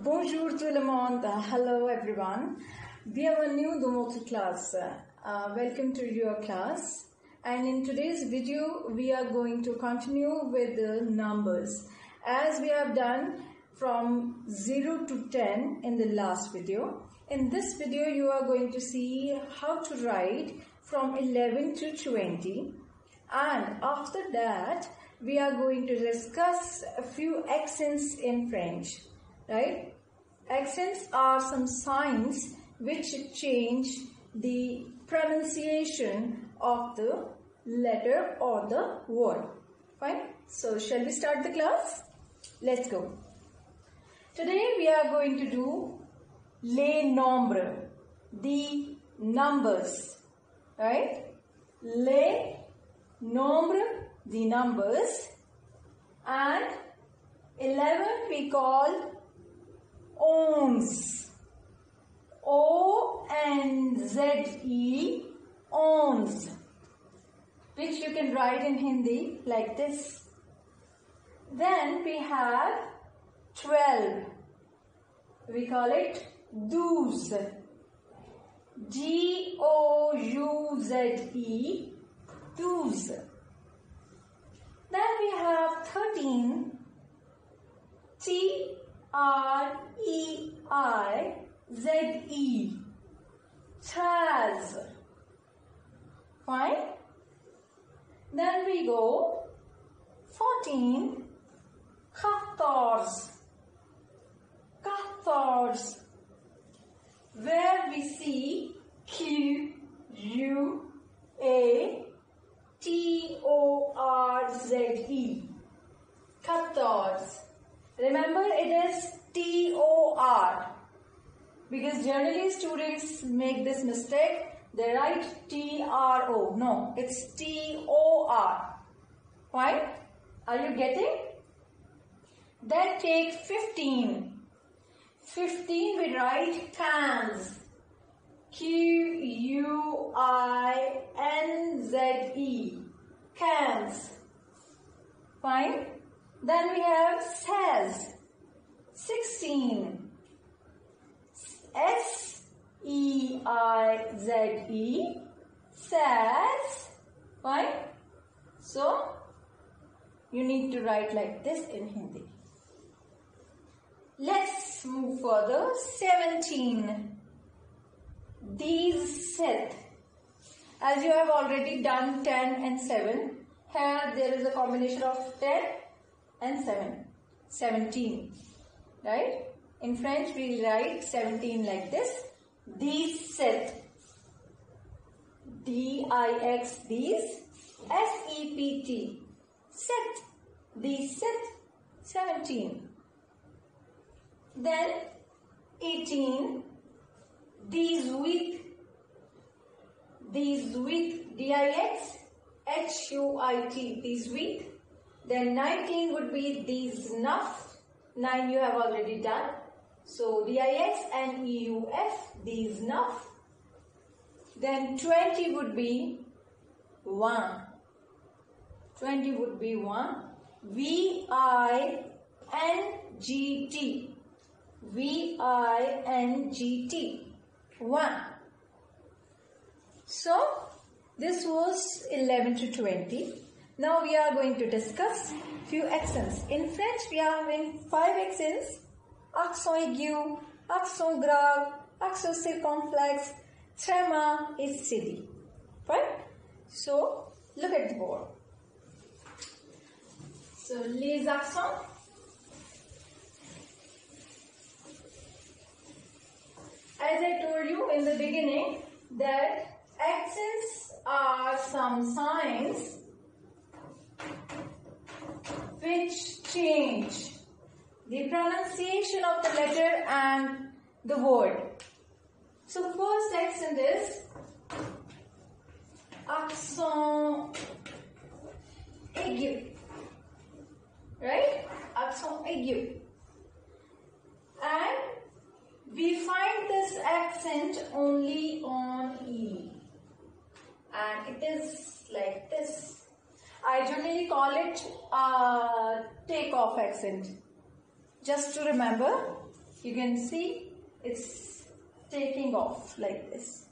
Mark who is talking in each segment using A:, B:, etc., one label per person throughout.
A: Bonjour tout le monde. Hello everyone. We Bienvenue dans votre classe. Uh, welcome to your class. And in today's video, we are going to continue with the numbers. As we have done from 0 to 10 in the last video. In this video, you are going to see how to write from 11 to 20. And after that, we are going to discuss a few accents in French, right? Accents are some signs which change the pronunciation of the letter or the word. Fine. So, shall we start the class? Let's go. Today we are going to do les nombres, the numbers, right? Les nombres, the numbers, and 11 we call onze. O N Z E, onze, which you can write in Hindi like this. Then we have 12. We call it douze. D O U Z E, douze. Then we have 13. T R E I Z E. Treize. Fine. Then we go 14. Quatorze. Quatorze. Where we see Q U A T O R Z E. Quatorze. Remember it is T O R because generally students make this mistake. They write T R O. No, it's T O R. Fine? Are you getting? Then take 15. 15 we write quinze. Q U I N Z E. Quinze. Fine? Then we have seize. 16. S E I Z E. Seize. Fine? So, you need to write like this in Hindi. Let's move further. 17. Dix-sept. As you have already done 10 and 7, here there is a combination of 10 and 7. 17. Right? In French we write 17 like this. Dix-sept. D-I-X these. S-E-P-T. Set. Dix-sept. 17. Then 18. Dix-huit. These with. D-I-X. H-U-I-T. Dix-huit. Then 19 would be dix-neuf. 9 you have already done. So D-I-X and E-U-F. Dix-neuf. Then 20 would be 1. 20 would be 1. V-I-N-G-T. V-I-N-G-T. 1. So, this was 11 to 20. Now we are going to discuss few accents. In French, we are having five accents. Grave, accent circonflexe, trema is city. Right? So, look at the board. So, les accents. As I told you in the beginning that accents are some signs which change the pronunciation of the letter and the word. So first accent is accent aigu. Right? Accent aigu. And we find this accent only on E. And it is like this. I generally call it a take-off accent. Just to remember, you can see it's taking off like this.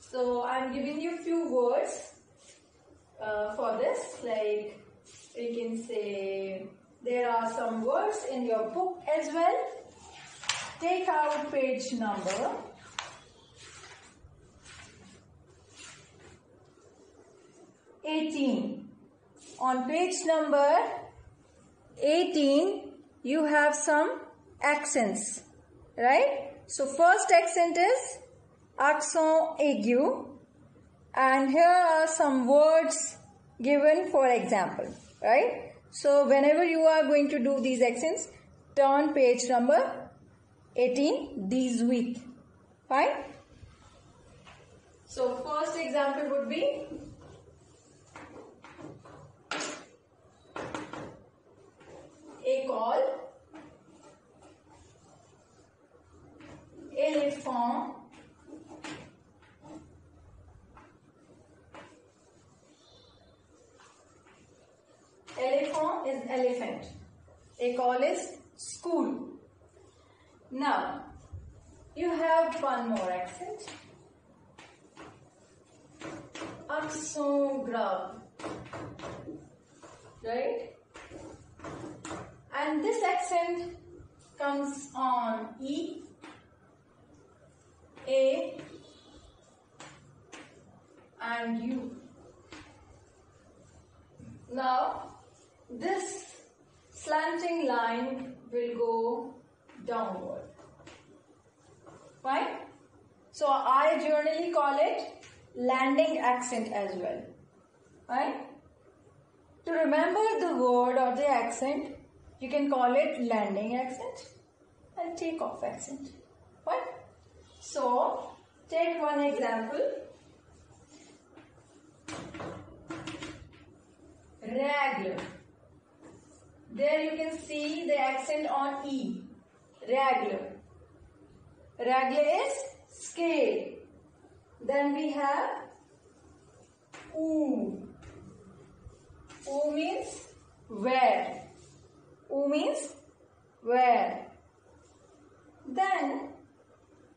A: So I'm giving you few words uh, for this like you can say there are some words in your book as well. Take out page number eighteen. On page number eighteen, you have some accents, right? So first accent is accent aigu, and here are some words given for example, right? So whenever you are going to do these accents, turn page number 18, with. Fine? So first example would be call elephant Elephant is elephant. École is school. Now, you have one more accent. Accent grave. Right? And this accent comes on E, A, and U. Now, this slanting line will go downward. Fine? So I generally call it landing accent as well. Right? To remember the word or the accent, you can call it landing accent and take off accent. Fine? So, take one example. Regular. There you can see the accent on E. Regular. Regular is scale. Then we have où. Où means where. Où means where. Then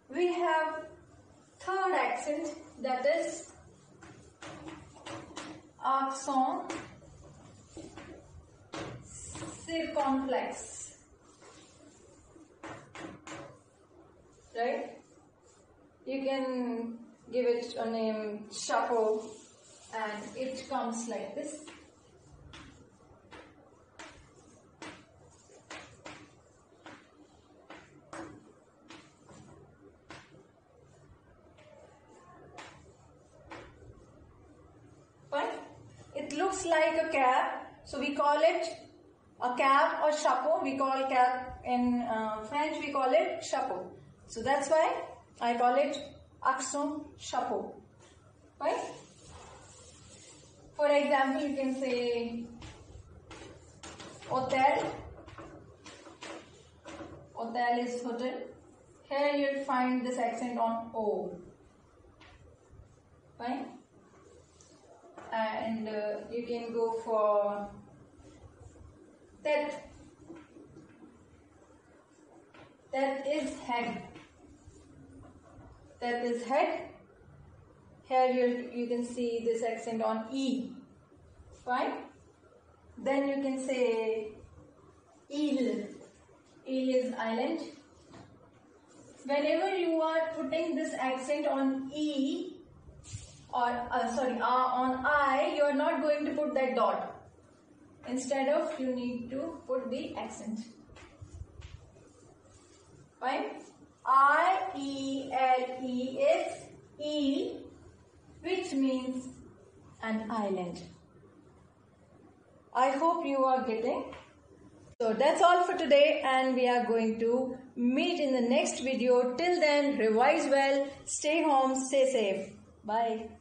A: we have third accent that is accent circumflex. Right? You can give it a name chapeau and it comes like this. Fine? It like a cap, so we call it a cap or chapeau, we call cap in uh, French, we call it chapeau. So that's why I call it accent chapeau. Right? For example, you can say hotel. Hotel is hotel. Here you'll find this accent on O. Fine? And uh, you can go for that. That is head. That is head. Here you you can see this accent on e. Fine. Then you can say île. Île is island. Whenever you are putting this accent on e or uh, sorry uh, on i you are not going to put that dot Instead of you need to put the accent. Fine. I E L E is E which means an island. I hope you are getting. So that's all for today and we are going to meet in the next video. Till then, revise well, stay home, stay safe. Bye.